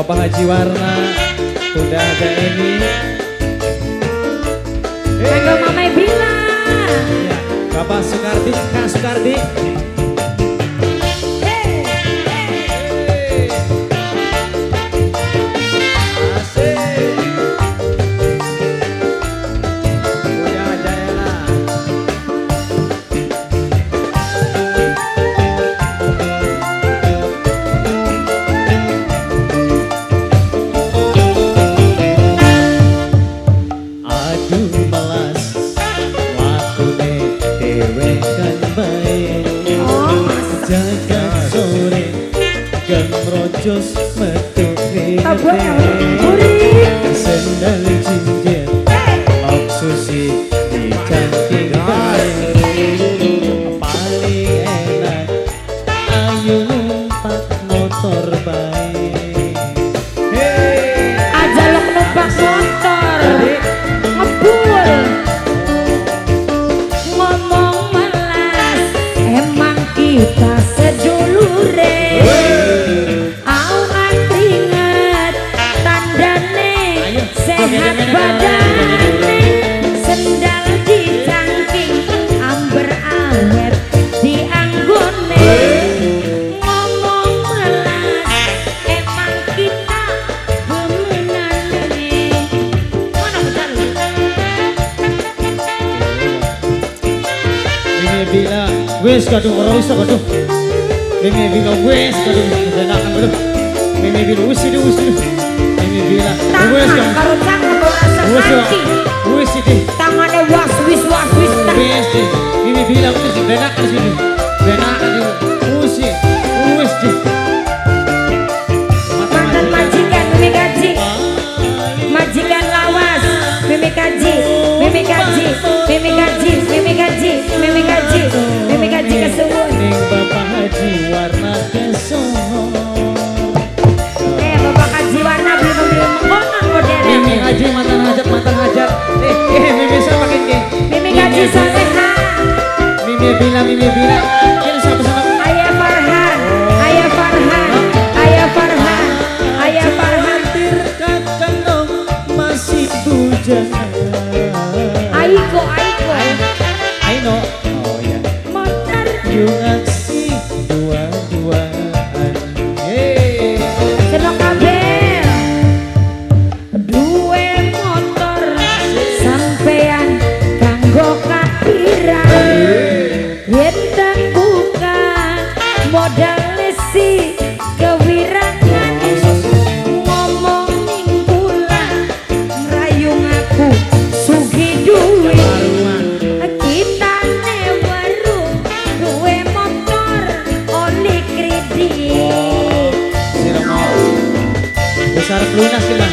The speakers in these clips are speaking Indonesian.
Bapak Haji Warna Bunda Hajat ini Kanggo Mama Bila Ya, Bapak Soekardi, Kak Soekardi Oh, Jaga sore Gemrojos metu gurih. Sendal bila wes kadung ora wis kadung. Mimi bila wes kadung enakan kadung. Mimi bila wis itu wis itu. Mimi bila wes tangan kadung. karo tangan ora Wes sesanti wes itu. tangannya was wis was wis itu. Mimi bila wis enakan sini. Sama ayah Farhan ayah Farhan ayah Farhan ayah Farhan. dong masih bujang Aiko Aiko. Aino Oh ya motor Besar pelunas kita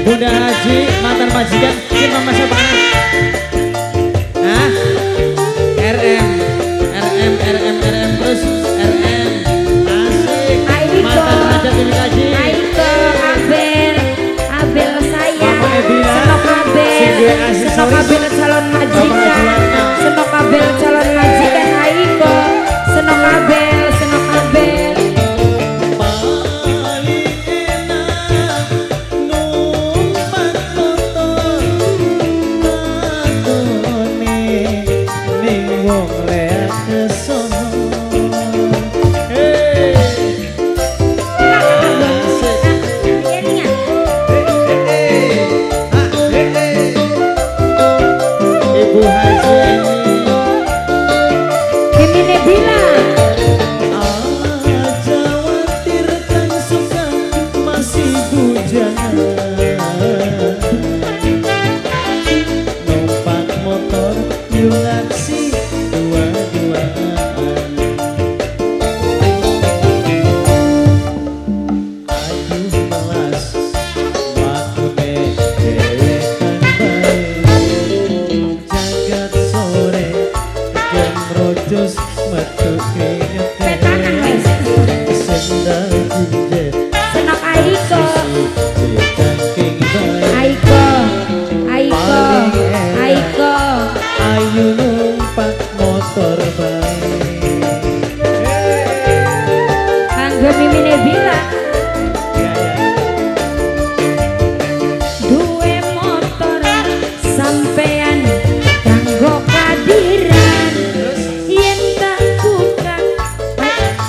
Bunda Haji mantan majikan Ini mama siapa Hah? RM RM RM RM terus RM Asik. Mantan hajat Mimi Haji Aiko Abel Abel saya. Senok Abel Senok. Abel Hare wedhus metuke Petanan wis sendal aiko Aiko Aiko Aiko. ayu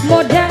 modern